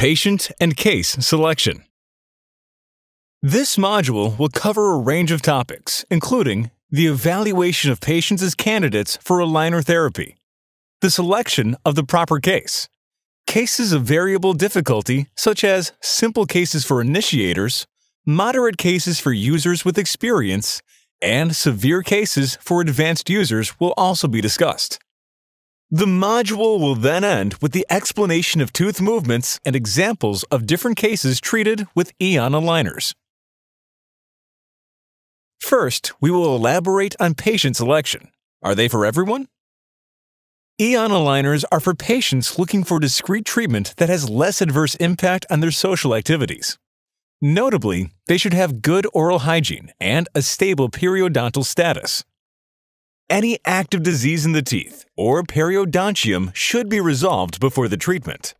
Patient and Case Selection This module will cover a range of topics, including the evaluation of patients as candidates for aligner therapy, the selection of the proper case, cases of variable difficulty such as simple cases for initiators, moderate cases for users with experience, and severe cases for advanced users will also be discussed. The module will then end with the explanation of tooth movements and examples of different cases treated with Eon aligners. First, we will elaborate on patient selection. Are they for everyone? Eon aligners are for patients looking for discreet treatment that has less adverse impact on their social activities. Notably, they should have good oral hygiene and a stable periodontal status. Any active disease in the teeth or periodontium should be resolved before the treatment.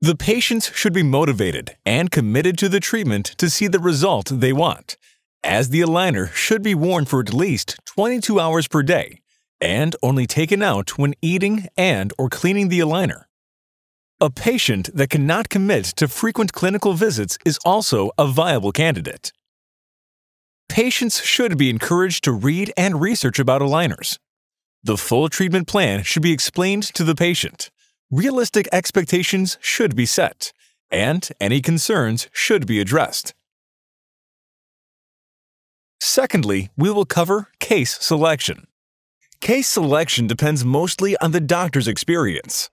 The patients should be motivated and committed to the treatment to see the result they want, as the aligner should be worn for at least 22 hours per day and only taken out when eating and or cleaning the aligner. A patient that cannot commit to frequent clinical visits is also a viable candidate. Patients should be encouraged to read and research about aligners. The full treatment plan should be explained to the patient. Realistic expectations should be set, and any concerns should be addressed. Secondly, we will cover case selection. Case selection depends mostly on the doctor's experience.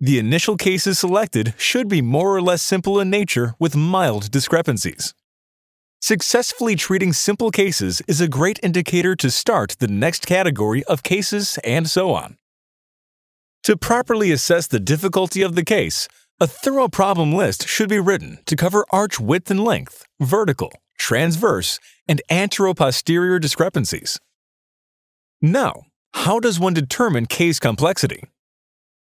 The initial cases selected should be more or less simple in nature with mild discrepancies. Successfully treating simple cases is a great indicator to start the next category of cases and so on. To properly assess the difficulty of the case, a thorough problem list should be written to cover arch width and length, vertical, transverse, and anteroposterior discrepancies. Now, how does one determine case complexity?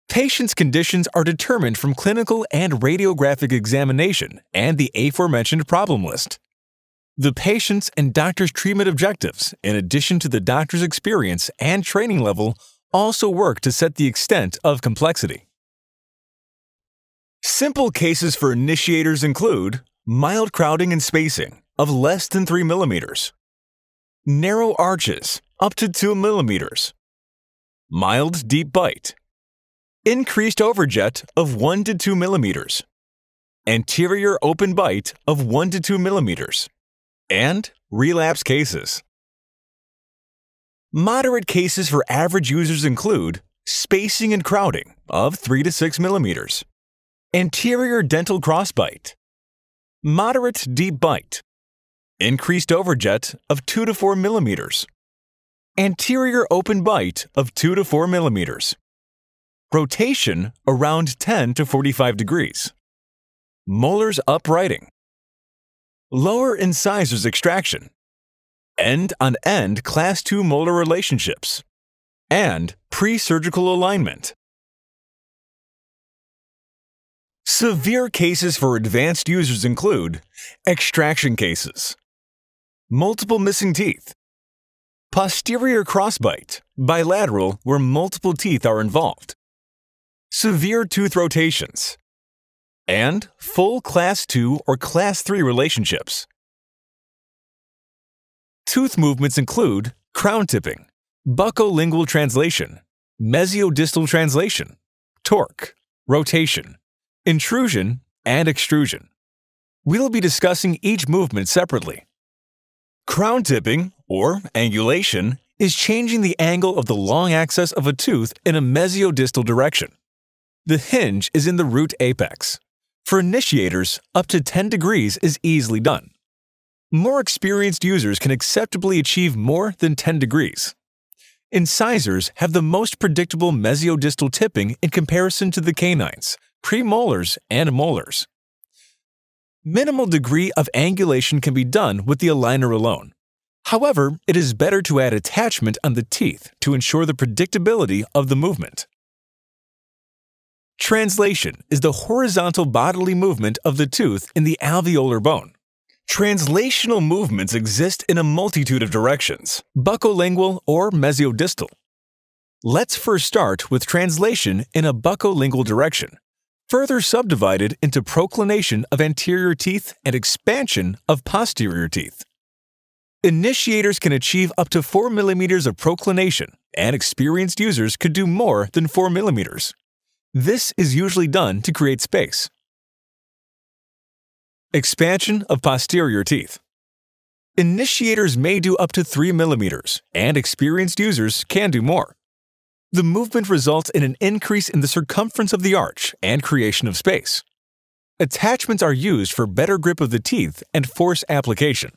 Patients' conditions are determined from clinical and radiographic examination and the aforementioned problem list. The patient's and doctor's treatment objectives, in addition to the doctor's experience and training level, also work to set the extent of complexity. Simple cases for initiators include mild crowding and spacing of less than 3 millimeters, narrow arches up to 2 millimeters, mild deep bite, increased overjet of 1 to 2 millimeters, anterior open bite of 1 to 2 millimeters, and relapse cases. Moderate cases for average users include spacing and crowding of 3 to 6 millimeters, anterior dental crossbite, moderate deep bite, increased overjet of 2 to 4 millimeters, anterior open bite of 2 to 4 millimeters, rotation around 10 to 45 degrees, molars uprighting, lower incisors extraction, end on end class 2 molar relationships, and pre surgical alignment. Severe cases for advanced users include extraction cases, multiple missing teeth, posterior crossbite, bilateral where multiple teeth are involved, severe tooth rotations, and full Class 2 or Class 3 relationships. Tooth movements include crown tipping, buccolingual translation, mesiodistal translation, torque, rotation, intrusion, and extrusion. We'll be discussing each movement separately. Crown tipping, or angulation, is changing the angle of the long axis of a tooth in a mesiodistal direction. The hinge is in the root apex. For initiators, up to 10 degrees is easily done. More experienced users can acceptably achieve more than 10 degrees. Incisors have the most predictable mesiodistal tipping in comparison to the canines, premolars, and molars. Minimal degree of angulation can be done with the aligner alone. However, it is better to add attachment on the teeth to ensure the predictability of the movement. Translation is the horizontal bodily movement of the tooth in the alveolar bone. Translational movements exist in a multitude of directions, buccolingual or mesiodistal. Let's first start with translation in a buccolingual direction. further subdivided into proclination of anterior teeth and expansion of posterior teeth. Initiators can achieve up to 4 millimeters of proclination, and experienced users could do more than 4 millimeters. This is usually done to create space. Expansion of posterior teeth. Initiators may do up to 3 millimeters, and experienced users can do more. The movement results in an increase in the circumference of the arch and creation of space. Attachments are used for better grip of the teeth and force application.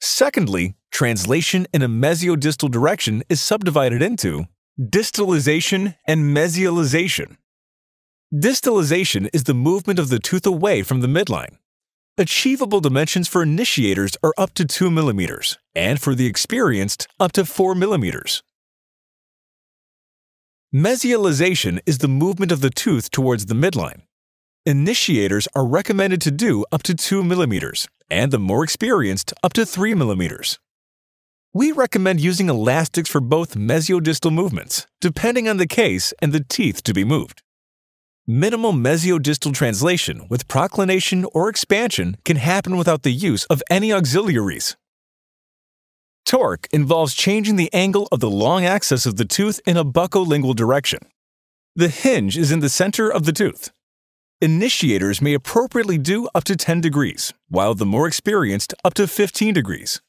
Secondly, translation in a mesiodistal direction is subdivided into distalization and mesialization. Distalization is the movement of the tooth away from the midline. Achievable dimensions for initiators are up to 2 millimeters, and for the experienced, up to 4 millimeters. Mesialization is the movement of the tooth towards the midline. Initiators are recommended to do up to 2 millimeters, and the more experienced, up to 3 millimeters. We recommend using elastics for both mesiodistal movements, depending on the case and the teeth to be moved. Minimal mesiodistal translation with proclination or expansion can happen without the use of any auxiliaries. Torque involves changing the angle of the long axis of the tooth in a buccolingual direction. The hinge is in the center of the tooth, Initiators may appropriately do up to 10 degrees, while the more experienced up to 15 degrees.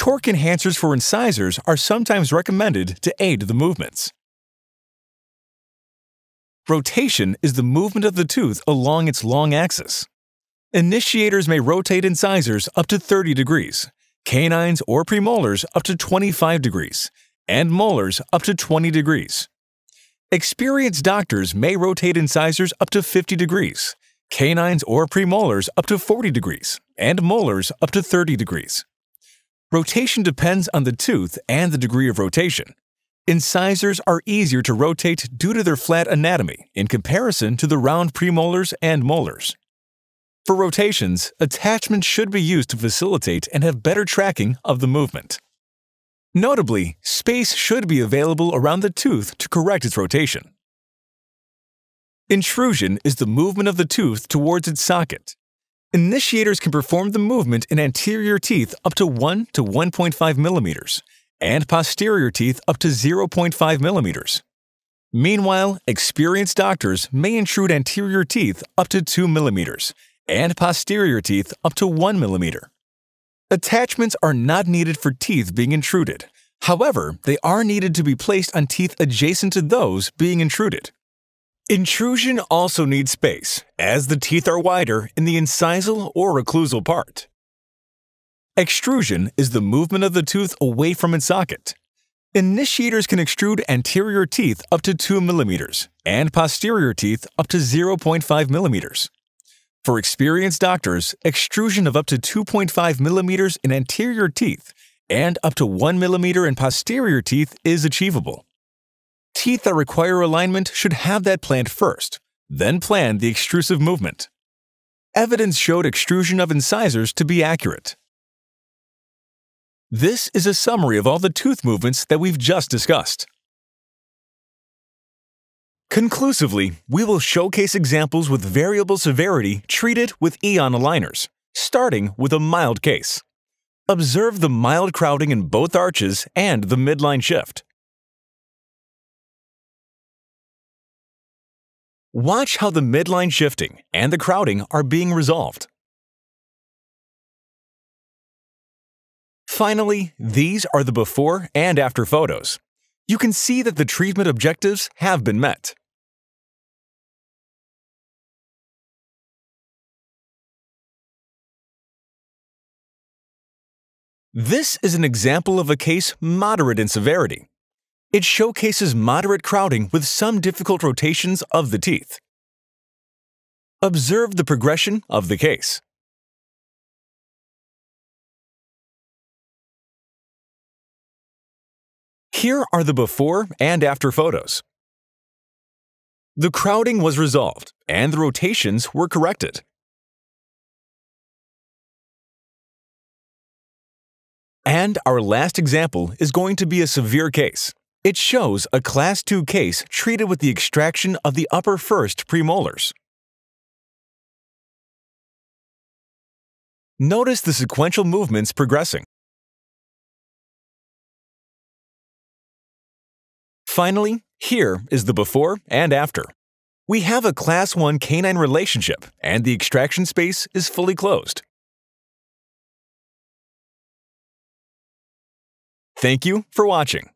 Torque enhancers for incisors are sometimes recommended to aid the movements. Rotation is the movement of the tooth along its long axis. Initiators may rotate incisors up to 30 degrees, canines or premolars up to 25 degrees, and molars up to 20 degrees. Experienced doctors may rotate incisors up to 50 degrees, canines or premolars up to 40 degrees, and molars up to 30 degrees. Rotation depends on the tooth and the degree of rotation. Incisors are easier to rotate due to their flat anatomy in comparison to the round premolars and molars. For rotations, attachments should be used to facilitate and have better tracking of the movement. Notably, space should be available around the tooth to correct its rotation. Intrusion is the movement of the tooth towards its socket. Initiators can perform the movement in anterior teeth up to 1 to 1.5 millimeters and posterior teeth up to 0.5 millimeters. Meanwhile, experienced doctors may intrude anterior teeth up to 2 millimeters and posterior teeth up to 1 millimeter. Attachments are not needed for teeth being intruded. However, they are needed to be placed on teeth adjacent to those being intruded. Intrusion also needs space, as the teeth are wider in the incisal or occlusal part. Extrusion is the movement of the tooth away from its socket. Initiators can extrude anterior teeth up to 2 mm and posterior teeth up to 0.5 mm. For experienced doctors, extrusion of up to 2.5 millimeters in anterior teeth and up to 1 millimeter in posterior teeth is achievable. Teeth that require alignment should have that planned first, then plan the extrusive movement. Evidence showed extrusion of incisors to be accurate. This is a summary of all the tooth movements that we've just discussed. Conclusively, we will showcase examples with variable severity treated with Eon aligners, starting with a mild case. Observe the mild crowding in both arches and the midline shift. Watch how the midline shifting and the crowding are being resolved. Finally, these are the before and after photos. You can see that the treatment objectives have been met. This is an example of a case moderate in severity. It showcases moderate crowding with some difficult rotations of the teeth. Observe the progression of the case. Here are the before and after photos. The crowding was resolved and the rotations were corrected. And our last example is going to be a severe case. It shows a Class 2 case treated with the extraction of the upper first premolars. Notice the sequential movements progressing. Finally, here is the before and after. We have a Class 1 canine relationship, and the extraction space is fully closed. Thank you for watching.